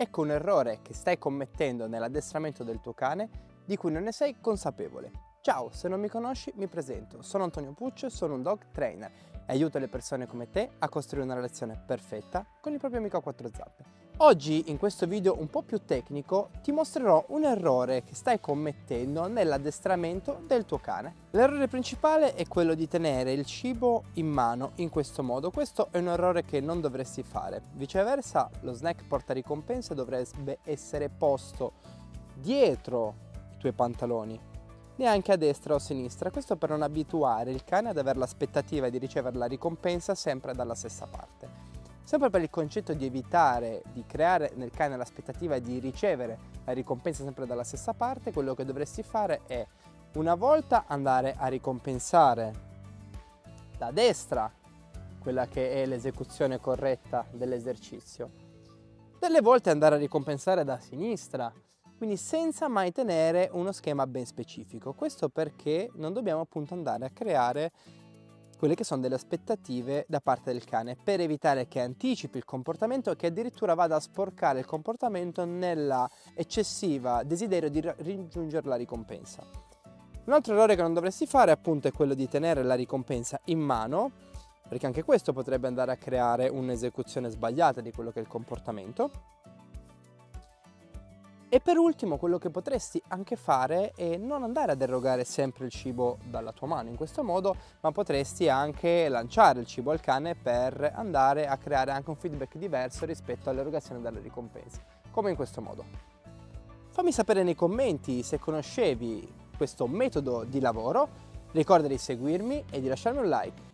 Ecco un errore che stai commettendo nell'addestramento del tuo cane di cui non ne sei consapevole. Ciao, se non mi conosci mi presento, sono Antonio Puccio, sono un dog trainer e aiuto le persone come te a costruire una relazione perfetta con il proprio amico a quattro zampe. Oggi in questo video un po' più tecnico ti mostrerò un errore che stai commettendo nell'addestramento del tuo cane. L'errore principale è quello di tenere il cibo in mano in questo modo. Questo è un errore che non dovresti fare. Viceversa lo snack porta ricompensa dovrebbe essere posto dietro i tuoi pantaloni neanche a destra o a sinistra, questo per non abituare il cane ad avere l'aspettativa di ricevere la ricompensa sempre dalla stessa parte. Sempre per il concetto di evitare di creare nel cane l'aspettativa di ricevere la ricompensa sempre dalla stessa parte, quello che dovresti fare è una volta andare a ricompensare da destra quella che è l'esecuzione corretta dell'esercizio, delle volte andare a ricompensare da sinistra, quindi senza mai tenere uno schema ben specifico. Questo perché non dobbiamo appunto andare a creare quelle che sono delle aspettative da parte del cane per evitare che anticipi il comportamento e che addirittura vada a sporcare il comportamento nella eccessiva desiderio di raggiungere la ricompensa. Un altro errore che non dovresti fare appunto è quello di tenere la ricompensa in mano perché anche questo potrebbe andare a creare un'esecuzione sbagliata di quello che è il comportamento e per ultimo quello che potresti anche fare è non andare ad erogare sempre il cibo dalla tua mano in questo modo, ma potresti anche lanciare il cibo al cane per andare a creare anche un feedback diverso rispetto all'erogazione delle ricompense, come in questo modo. Fammi sapere nei commenti se conoscevi questo metodo di lavoro, ricorda di seguirmi e di lasciarmi un like.